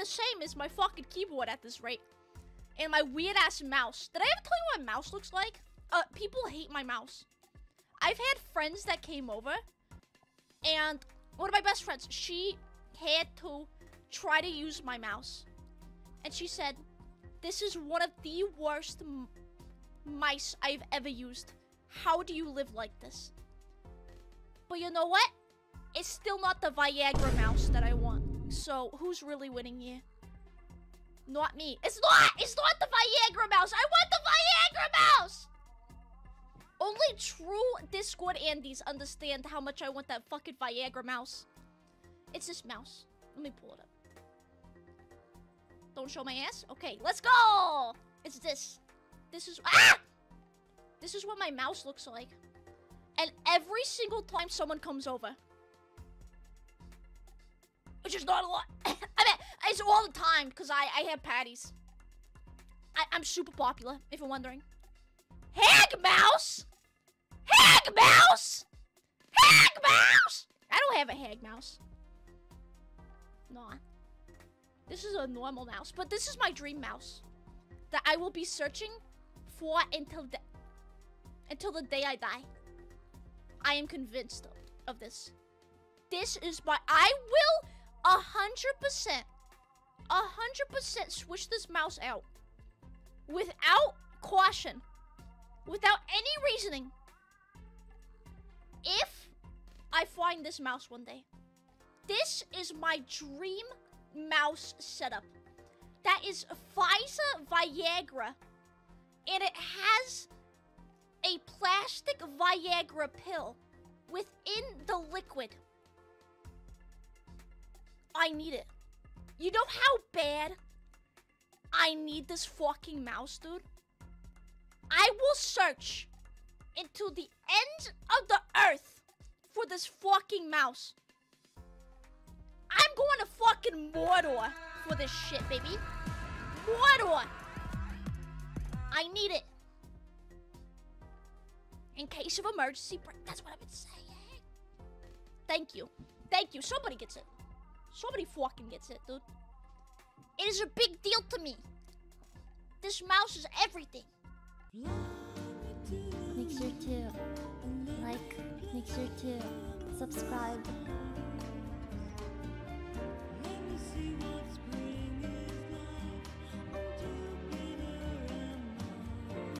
the same as my fucking keyboard at this rate. And my weird ass mouse. Did I ever tell you what my mouse looks like? Uh, people hate my mouse. I've had friends that came over, and one of my best friends, she had to try to use my mouse. And she said, This is one of the worst mice I've ever used. How do you live like this? But you know what? It's still not the Viagra mouse that I want. So who's really winning here? Not me. It's not! It's not the Viagra mouse! I want the Viagra mouse! Only true Discord Andes understand how much I want that fucking Viagra mouse. It's this mouse. Let me pull it up. Don't show my ass? Okay, let's go! It's this. This is- Ah! This is what my mouse looks like. And every single time someone comes over, which is not a lot. I mean, it's all the time because I, I have patties. I, I'm super popular, if you're wondering. Hag mouse! Hag mouse! Hag mouse! I don't have a hag mouse. Nah. This is a normal mouse, but this is my dream mouse that I will be searching for until the until the day I die. I am convinced of, of this. This is my I will a hundred percent, a hundred percent switch this mouse out without caution, without any reasoning. If I find this mouse one day, this is my dream mouse setup. That is Pfizer Viagra, and it has a plastic Viagra pill within the liquid. I need it. You know how bad I need this fucking mouse, dude? I will search into the ends of the earth for this fucking mouse. I'm going to fucking Mordor for this shit, baby. Mordor! I need it. In case of emergency. That's what I've been saying. Thank you. Thank you. Somebody gets it. Somebody fucking gets it, dude. It is a big deal to me. This mouse is everything. Make sure to like, make sure to subscribe,